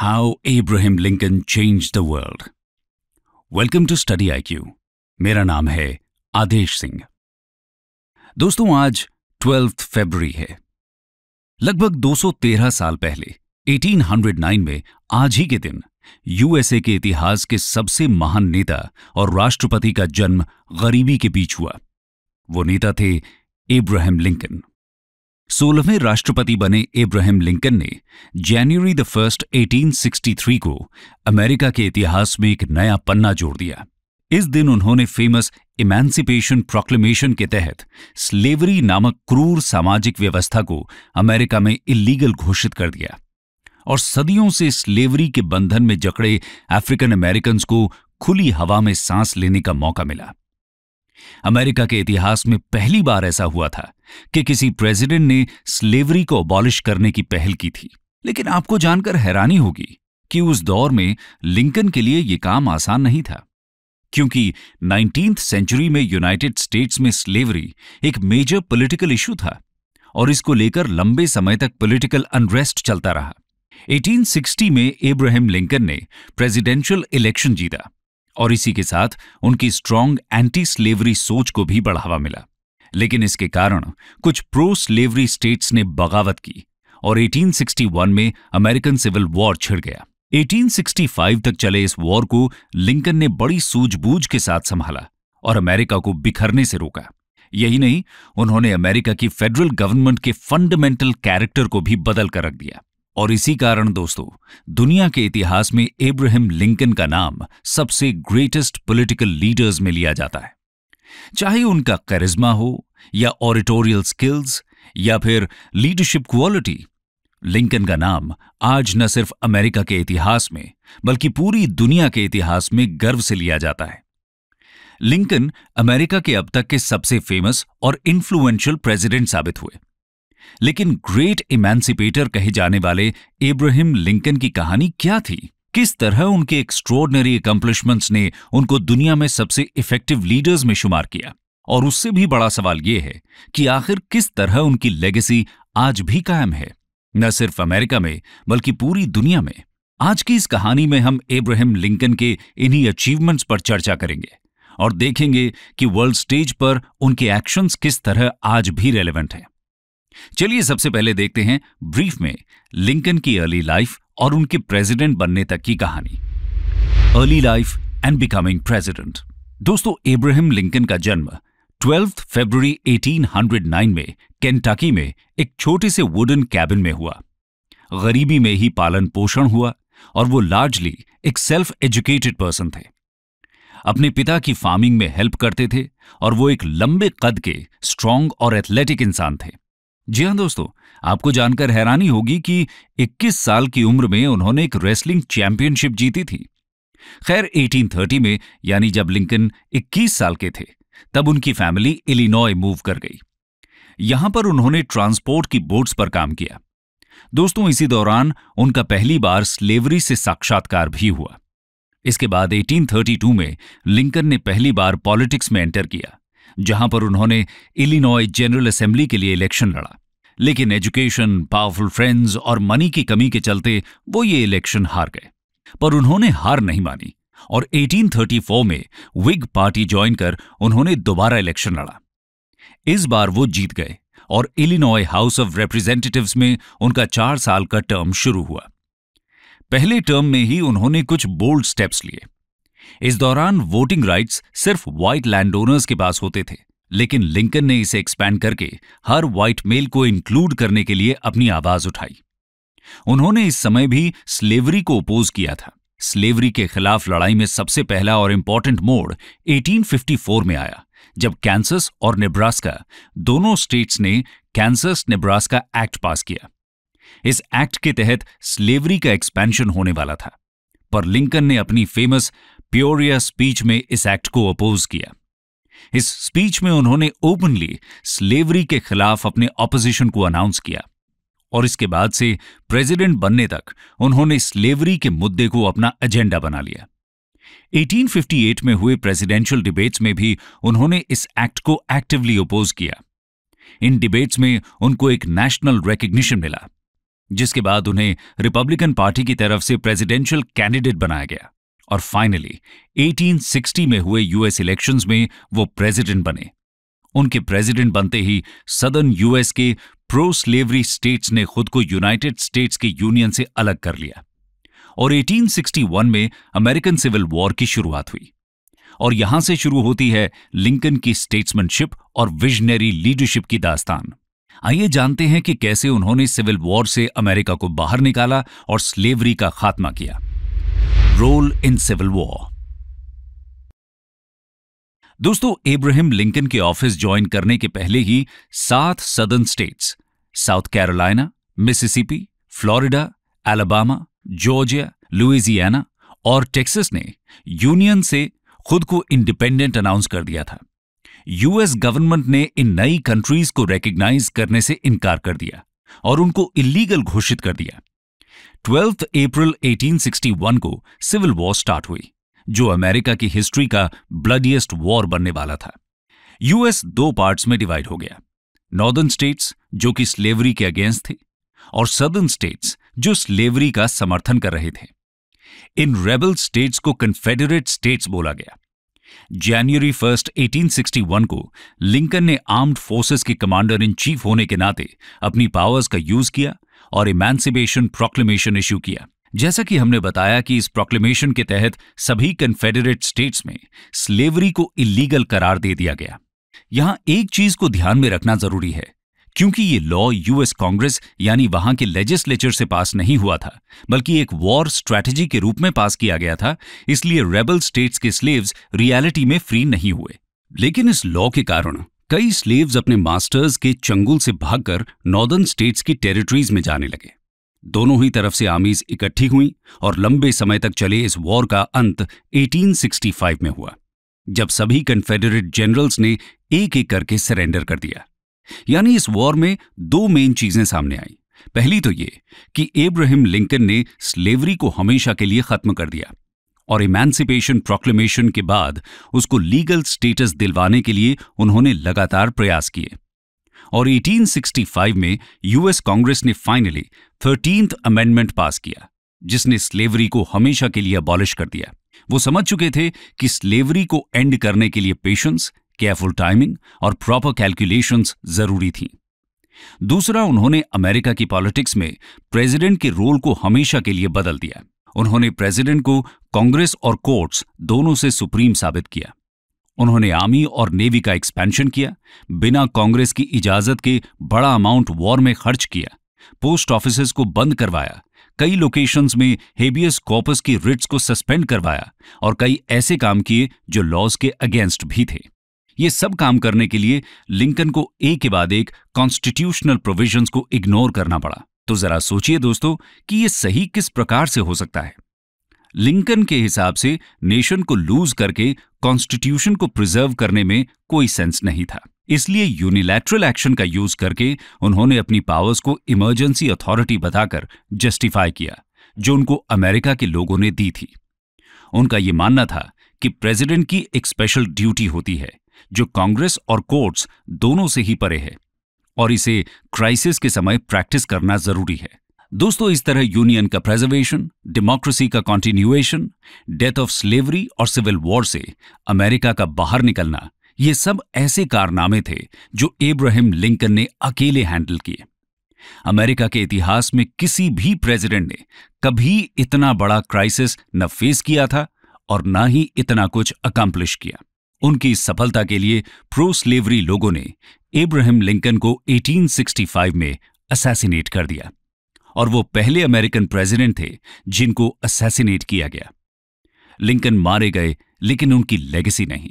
How Abraham Lincoln Changed the World. Welcome to study I Q मेरा नाम है आदेश सिंह। दोस्तों, आज ट्वेल्थ फरवरी है। लगभग 213 साल पहले 1809 में, आज ही के दिन यूएसए के इतिहास के सबसे महान नेता और राष्ट्रपति का जन्म गरीबी के बीच हुआ। वो नेता थे इब्राहिम लिंकन सोलहवें राष्ट्रपति बने इब्राहिम लिंकन ने जनवरी द फ़र्स्ट 1863 को अमेरिका के इतिहास में एक नया पन्ना जोड़ दिया। इस दिन उन्होंने फ़ेमस इमेंसिपेशन प्रोक्लेमेशन के तहत स्लेवरी नामक क्रूर सामाजिक व्यवस्था को अमेरिका में इलीगल घोषित कर दिया और सदियों से स्लेवरी के बंधन में जकड़े अफ्रीकन अमेरिकन को खुली हवा में सांस लेने का मौका मिला। अमेरिका के इतिहास में पहली बार ऐसा हुआ था। कि किसी प्रेसिडेंट ने स्लेवरी को अबॉलिश करने की पहल की थी। लेकिन आपको जानकर हैरानी होगी कि उस दौर में लिंकन के लिए यह काम आसान नहीं था। क्योंकि नाइनटीन्थ सेंचुरी में यूनाइटेड स्टेट्स में स्लेवरी एक मेजर पॉलिटिकल इशू था और इसको लेकर लंबे समय तक पॉलिटिकल अनरेस्ट चलता रहा। 1860 में इब्राहिम लिंकन ने प्रेसिडेंशियल इलेक्शन जीता और इसी के साथ उनकी स्ट्रांग एंटी स्लेवरी सोच को भी बढ़ावा मिला। लेकिन इसके कारण कुछ प्रो स्लेवरी स्टेट्स ने बगावत की और 1861 में अमेरिकन सिविल वॉर छिड़ गया। 1865 तक चले इस वॉर को लिंकन ने बड़ी सूझबूझ के साथ संभाला और अमेरिका को बिखरने से रोका। यही नहीं, उन्होंने अमेरिका की फेडरल गवर्नमेंट के फंडामेंटल कैरेक्टर को भी बदल कर रख दिया। और इसी कारण दोस्तों, दुनिया के इतिहास में इब्राहिम लिंकन का नाम सबसे ग्रेटेस्ट पॉलिटिकल लीडर्स में लिया जाता है। चाहे उनका करिश्मा हो या ऑरिटोरियल स्किल्स या फिर लीडरशिप क्वालिटी, लिंकन का नाम आज न सिर्फ़ अमेरिका के इतिहास में, बल्कि पूरी दुनिया के इतिहास में गर्व से लिया जाता है। लिंकन अमेरिका के अब तक के सबसे फ़ेमस और इन्फ्लुएंशियल प्रेसिडेंट साबित हुए। लेकिन ग्रेट इमेंसिपेटर कहे जाने वाले इब्राहिम लिंकन की कहानी क्या थी? किस तरह उनके एक्स्ट्रोर्डनरी अकम्पलिशमेंट्स ने उनको दुनिया में सबसे इफ़ेक्टिव लीडर्स में शुमार किया? और उससे भी बड़ा सवाल यह है कि आखिर किस तरह उनकी लेगेसी आज भी कायम है? न सिर्फ़ अमेरिका में, बल्कि पूरी दुनिया में। आज की इस कहानी में हम इब्राहिम लिंकन के इन्हीं अचीवमेंट्स पर चर्चा करेंगे और देखेंगे कि वर्ल्ड स्टेज पर उनके एक्शंस किस तरह आज भी रेलेवेंट हैं। चलिए सबसे पहले देखते हैं ब्रीफ में लिंकन की अर्ली लाइफ और उनके प्रेसिडेंट बनने तक की कहानी। Early life and becoming president दोस्तों इब्राहिम लिंकन का जन्म 12 फरवरी 1809 में केंटाकी में एक छोटे से वुडन कैबिन में हुआ। गरीबी में ही पालन पोषण हुआ और वो लार्जली एक सेल्फ एजुकेटेड पर्सन थे। अपने पिता की फ़ार्मिंग में हेल्प करते थे और वो एक लंबे कद के स्ट्रांग और एथलेटिक इंसान थे। जी हाँ दोस्तों आपको जानकर हैरानी होगी कि 21 साल की उम्र में उन्होंने एक रेसलिंग चैंपियनशिप जीती थी। खैर 1830 में, यानी जब लिंकन 21 साल के थे, तब उनकी फैमिली इलिनॉय मूव कर गई। यहाँ पर उन्होंने ट्रांसपोर्ट की बोट्स पर काम किया। दोस्तों, इसी दौरान उनका पहली बार स्लेवरी से साक्षात्कार भी हुआ। इसके बाद 1832 में लिंकन ने पहली बार पॉलिटिक्स में एंटर किया, जहाँ पर उन्होंने इलिनॉय जनरल असेंबली के लिए इलेक्शन लड़ा। लेकिन एजुकेशन पावरफुल फ्रेंड्स और मनी की कमी के चलते वो ये इलेक्शन हार गए। पर उन्होंने हार नहीं मानी और 1834 में विग पार्टी ज्वाइन कर उन्होंने दोबारा इलेक्शन लड़ा। इस बार वो जीत गए और इलिनॉय हाउस ऑफ़ रिप्रेजेंटेटिव्स में उनका चार साल का टर्म शुरू हुआ। पहले टर्म में ही उन्होंने कुछ बोल्ड स्टेप्स लिए। इस दौरान वोटिंग राइट्स सिर्फ़ व्हाइट लैंड ओनर्स के पास होते थे। लेकिन लिंकन ने इसे एक्सपैंड करके हर व्हाइट मेल को इंक्लूड करने के लिए अपनी आवाज़ उठाई। उन्होंने इस समय भी स्लेवरी को अपोज किया था। स्लेवरी के खिलाफ लड़ाई में सबसे पहला और इंपॉर्टेंट मोड़ 1854 में आया, जब कैंसस और नेब्रास्का दोनों स्टेट्स ने कैंसस नेब्रास्का एक्ट पास किया। इस एक्ट के तहत स्लेवरी का एक्सपेंशन होने वाला था, पर लिंकन ने अपनी फ़ेमस प्योरिया स्पीच में इस एक्ट को अपोज किया। इस स्पीच में उन्होंने ओपनली स्लेवरी के खिलाफ अपने ऑपोजिशन को अनाउंस किया और इसके बाद से प्रेसिडेंट बनने तक उन्होंने स्लेवरी के मुद्दे को अपना एजेंडा बना लिया। 1858 में हुए प्रेसिडेंशियल डिबेट्स में भी उन्होंने इस एक्ट को एक्टिवली अपोज किया। इन डिबेट्स में उनको एक नेशनल रिकग्निशन मिला, जिसके बाद उन्हें रिपब्लिकन पार्टी की तरफ़ से प्रेसिडेंशियल कैंडिडेट बनाया गया। और फाइनली 1860 में हुए यूएस इलेक्शंस में वो प्रेसिडेंट बने। उनके प्रेसिडेंट बनते ही सदर्न यूएस के प्रो स्लेवरी स्टेट्स ने खुद को यूनाइटेड स्टेट्स के यूनियन से अलग कर लिया। और 1861 में अमेरिकन सिविल वॉर की शुरुआत हुई। और यहाँ से शुरू होती है लिंकन की स्टेट्समैनशिप और विजनरी लीडरशिप की दास्तान। आइए जानते हैं कि कैसे उन्होंने सिविल वॉर से अमेरिका को बाहर निकाला और स्लेवरी का खात्मा किया। Role in civil war. दोस्तों, एब्राहिम लिंकन के ऑफ़िस ज्वाइन करने के पहले ही सात southern states, South Carolina Mississippi, Florida Alabama Georgia, Louisiana और टेक्सास ने यूनियन से खुद को इंडिपेंडेंट अनाउंस कर दिया था। यूएस गवर्नमेंट ने इन नई कंट्रीज़ को रिकग्नाइज करने से इनकार कर दिया और उनको इलीगल घोषित कर दिया। ट्वेल्थ अप्रैल 1861 को सिविल वॉर स्टार्ट हुई, जो अमेरिका की हिस्ट्री का ब्लडिएस्ट वॉर बनने वाला था। यूएस दो पार्ट्स में डिवाइड हो गया, नॉर्दर्न स्टेट्स, जो कि स्लेवरी के अगेंस्ट थे, और सदर्न स्टेट्स, जो स्लेवरी का समर्थन कर रहे थे। इन रेबल स्टेट्स को कन्फेडरेट स्टेट्स बोला गया। जनवरी फ़र्स्ट 1861 को लिंकन ने आर्म्ड फोर्सेस के कमांडर इन चीफ होने के नाते अपनी पावर्स का यूज़ किया और इमेंसिपेशन प्रोक्लेमेशन इश्यू किया। जैसा कि हमने बताया कि इस प्रोक्लेमेशन के तहत सभी कन्फेडरेट स्टेट्स में स्लेवरी को इलीगल करार दे दिया गया। यहाँ एक चीज़ को ध्यान में रखना ज़रूरी है, क्योंकि ये लॉ यूएस कांग्रेस यानी वहाँ के लेजिस्लेचर से पास नहीं हुआ था, बल्कि एक वॉर स्ट्रैटेजी के रूप में पास किया गया था, इसलिए रेबल स्टेट्स के स्लेव्स रियलिटी में फ्री नहीं हुए। लेकिन इस लॉ के कारण कई स्लेव्स अपने मास्टर्स के चंगुल से भागकर नॉर्दर्न स्टेट्स की टेरिटरीज में जाने लगे। दोनों ही तरफ़ से आर्मीज इकट्ठी हुई और लंबे समय तक चले इस वॉर का अंत 1865 में हुआ, जब सभी कन्फेडरेट जनरल्स ने एक एक करके सरेंडर कर दिया। यानी इस वॉर में दो मेन चीज़ें सामने आई। पहली तो ये कि एब्राहिम लिंकन ने स्लेवरी को हमेशा के लिए खत्म कर दिया। और इमेंसिपेशन प्रोक्लेमेशन के बाद उसको लीगल स्टेटस दिलवाने के लिए उन्होंने लगातार प्रयास किए। और 1865 में यूएस कांग्रेस ने फाइनली थर्टींथ अमेंडमेंट पास किया, जिसने स्लेवरी को हमेशा के लिए अबॉलिश कर दिया। वो समझ चुके थे कि स्लेवरी को एंड करने के लिए पेशेंस केयरफुल टाइमिंग और प्रॉपर कैलकुलेशंस ज़रूरी थी। दूसरा, उन्होंने अमेरिका की पॉलिटिक्स में प्रेसिडेंट के रोल को हमेशा के लिए बदल दिया। उन्होंने प्रेसिडेंट को कांग्रेस और कोर्ट्स दोनों से सुप्रीम साबित किया। उन्होंने आर्मी और नेवी का एक्सपेंशन किया, बिना कांग्रेस की इजाज़त के बड़ा अमाउंट वॉर में खर्च किया, पोस्ट ऑफ़िस को बंद करवाया, कई लोकेशंस में हेबियस कॉपस की रिट्स को सस्पेंड करवाया और कई ऐसे काम किए जो लॉज के अगेंस्ट भी थे। ये सब काम करने के लिए लिंकन को एक के बाद एक कॉन्स्टिट्यूशनल प्रोविजंस को इग्नोर करना पड़ा। तो जरा सोचिए दोस्तों कि ये सही किस प्रकार से हो सकता है। लिंकन के हिसाब से नेशन को लूज करके कॉन्स्टिट्यूशन को प्रिजर्व करने में कोई सेंस नहीं था। इसलिए यूनिलैटरल एक्शन का यूज़ करके उन्होंने अपनी पावर्स को इमरजेंसी अथॉरिटी बताकर जस्टिफाई किया, जो उनको अमेरिका के लोगों ने दी थी। उनका यह मानना था कि प्रेसिडेंट की एक स्पेशल ड्यूटी होती है, जो कांग्रेस और कोर्ट्स दोनों से ही परे है। और इसे क्राइसिस के समय प्रैक्टिस करना ज़रूरी है। दोस्तों, इस तरह यूनियन का प्रेजर्वेशन डेमोक्रेसी का कॉन्टिन्यूएशन डेथ ऑफ़ स्लेवरी और सिविल वॉर से अमेरिका का बाहर निकलना, ये सब ऐसे कारनामे थे जो एब्राहिम लिंकन ने अकेले हैंडल किए। अमेरिका के इतिहास में किसी भी प्रेसिडेंट ने कभी इतना बड़ा क्राइसिस न फेस किया था और न ही इतना कुछ अकम्प्लिश किया। उनकी सफलता के लिए प्रो स्लेवरी लोगों ने एब्राहिम लिंकन को 1865 में असैसिनेट कर दिया और वो पहले अमेरिकन प्रेसिडेंट थे जिनको असैसिनेट किया गया। लिंकन मारे गए, लेकिन उनकी लेगेसी नहीं।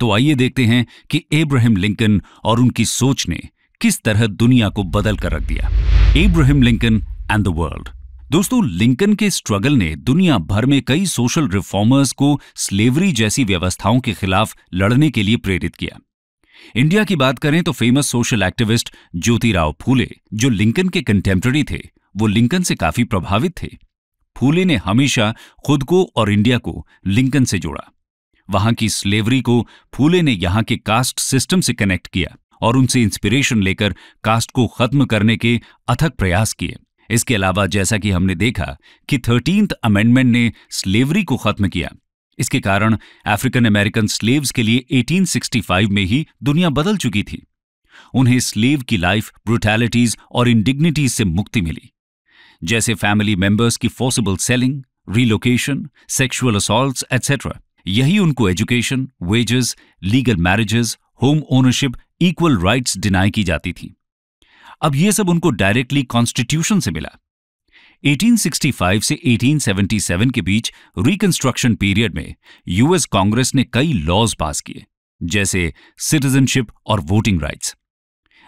तो आइए देखते हैं कि एब्राहिम लिंकन और उनकी सोच ने किस तरह दुनिया को बदल कर रख दिया। Abraham Lincoln and the world दोस्तों लिंकन के स्ट्रगल ने दुनिया भर में कई सोशल रिफॉर्मर्स को स्लेवरी जैसी व्यवस्थाओं के खिलाफ लड़ने के लिए प्रेरित किया। इंडिया की बात करें तो famous social activist Jyotirao Phule, जो लिंकन के कंटेम्प्रेरी थे, वो लिंकन से काफ़ी प्रभावित थे। फूले ने हमेशा खुद को और इंडिया को लिंकन से जोड़ा। वहाँ की स्लेवरी को फूले ने यहाँ के कास्ट सिस्टम से कनेक्ट किया और उनसे इंस्पिरेशन लेकर कास्ट को खत्म करने के अथक प्रयास किए। इसके अलावा जैसा कि हमने देखा कि थर्टींथ अमेंडमेंट ने स्लेवरी को खत्म किया। इसके कारण अफ्रीकन अमेरिकन स्लेव्स के लिए 1865 में ही दुनिया बदल चुकी थी। उन्हें स्लेव की लाइफ ब्रुटैलिटीज और इंडिग्निटीज से मुक्ति मिली। जैसे फैमिली मेंबर्स की forcible selling relocation sexual assault etcetera यही उनको education wages legal marriages home ownership equal rights deny की जाती थी। अब यह सब उनको डायरेक्टली कॉन्स्टिट्यूशन से मिला। 1865 से 1877 के बीच रिकंस्ट्रक्शन पीरियड में यूएस कांग्रेस ने कई लॉज पास किए, जैसे सिटीजनशिप और वोटिंग राइट्स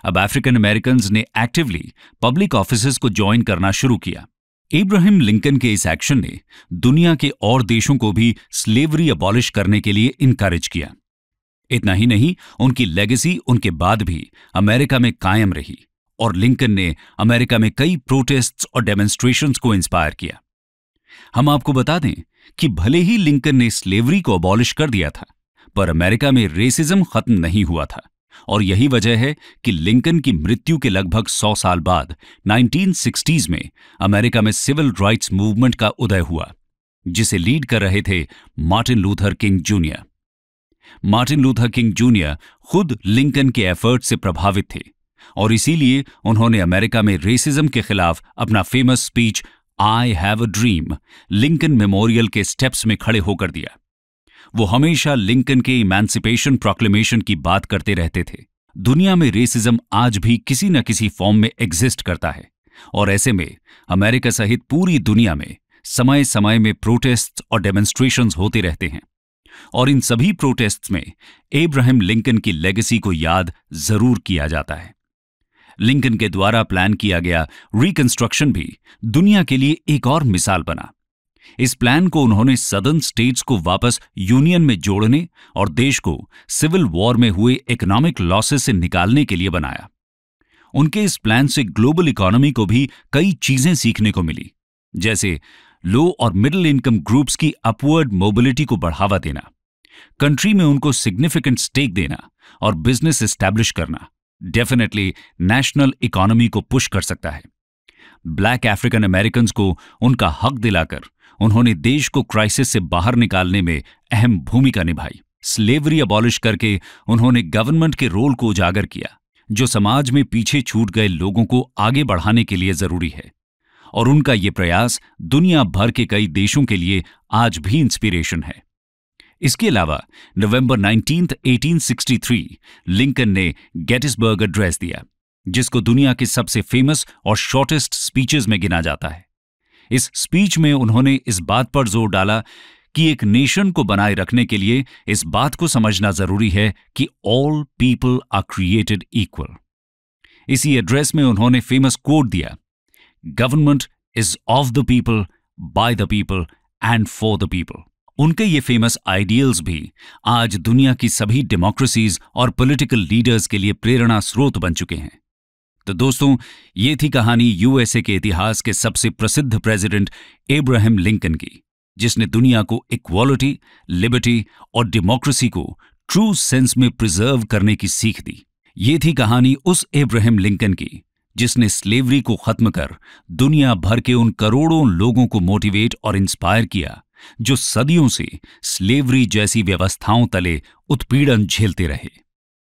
अब अफ्रीकन अमेरिकन ने एक्टिवली पब्लिक ऑफ़िस को ज्वाइन करना शुरू किया। इब्राहिम लिंकन के इस एक्शन ने दुनिया के और देशों को भी स्लेवरी अबॉलिश करने के लिए इनकरेज किया। इतना ही नहीं, उनकी लेगेसी उनके बाद भी अमेरिका में कायम रही। और लिंकन ने अमेरिका में कई प्रोटेस्ट्स और डेमोन्स्ट्रेशंस को इंस्पायर किया। हम आपको बता दें कि भले ही लिंकन ने स्लेवरी को अबॉलिश कर दिया था, पर अमेरिका में रेसिज्म खत्म नहीं हुआ था, और यही वजह है कि लिंकन की मृत्यु के लगभग सौ साल बाद 1960s में अमेरिका में सिविल राइट्स मूवमेंट का उदय हुआ, जिसे लीड कर रहे थे Martin Luther King junior. Martin Luther King junior खुद लिंकन के एफर्ट से प्रभावित थे और इसीलिए उन्होंने अमेरिका में रेसिज्म के खिलाफ अपना famous speech I have a dream Lincoln Memorial के स्टेप्स में खड़े होकर दिया। वो हमेशा लिंकन के इमेंसिपेशन प्रोक्लेमेशन की बात करते रहते थे। दुनिया में रेसिज्म आज भी किसी न किसी फॉर्म में एग्जिस्ट करता है। और ऐसे में अमेरिका सहित पूरी दुनिया में समय समय में प्रोटेस्ट और डेमोन्स्ट्रेशन होते रहते हैं। और इन सभी प्रोटेस्ट में एब्राहिम लिंकन की लेगेसी को याद ज़रूर किया जाता है। लिंकन के द्वारा प्लान किया गया रिकंस्ट्रक्शन भी दुनिया के लिए एक और मिसाल बना। इस प्लान को उन्होंने सदर्न स्टेट्स को वापस यूनियन में जोड़ने और देश को सिविल वॉर में हुए इकोनॉमिक लॉसेस से निकालने के लिए बनाया। उनके इस प्लान से ग्लोबल इकोनॉमी को भी कई चीज़ें सीखने को मिली, जैसे लो और मिडिल इनकम ग्रुप्स की अपवर्ड मोबिलिटी को बढ़ावा देना कंट्री में उनको सिग्निफिकेंट स्टेक देना और बिज़नेस एस्टैब्लिश करना। डेफिनेटली नेशनल इकोनॉमी को पुश कर सकता है। ब्लैक अफ्रीकन अमेरिकन को उनका हक दिलाकर, उन्होंने देश को क्राइसिस से बाहर निकालने में अहम भूमिका निभाई। स्लेवरी अबॉलिश करके उन्होंने गवर्नमेंट के रोल को उजागर किया, जो समाज में पीछे छूट गए लोगों को आगे बढ़ाने के लिए ज़रूरी है। और उनका ये प्रयास दुनिया भर के कई देशों के लिए आज भी इंस्पिरेशन है। इसके अलावा नवंबर 19, 1863 लिंकन ने गेटिसबर्ग एड्रेस दिया जिसको दुनिया के सबसे फ़ेमस और शॉर्टेस्ट स्पीचेस में गिना जाता है। इस स्पीच में उन्होंने इस बात पर ज़ोर डाला कि एक नेशन को बनाए रखने के लिए इस बात को समझना ज़रूरी है कि all people are created equal इसी एड्रेस में उन्होंने फ़ेमस कोट दिया government is of the people by the people and for the people उनके ये फ़ेमस आइडियल्स भी आज दुनिया की सभी डेमोक्रेसीज और पॉलिटिकल लीडर्स के लिए प्रेरणा स्रोत बन चुके हैं। तो दोस्तों, ये थी कहानी यूएसए के इतिहास के सबसे प्रसिद्ध प्रेसिडेंट एब्राहिम लिंकन की, जिसने दुनिया को इक्वालिटी लिबर्टी और डेमोक्रेसी को ट्रू सेंस में प्रिजर्व करने की सीख दी। ये थी कहानी उस एब्राहिम लिंकन की, जिसने स्लेवरी को खत्म कर दुनिया भर के उन करोड़ों लोगों को मोटिवेट और इंस्पायर किया। जो सदियों से स्लेवरी जैसी व्यवस्थाओं तले उत्पीड़न झेलते रहे।